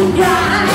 you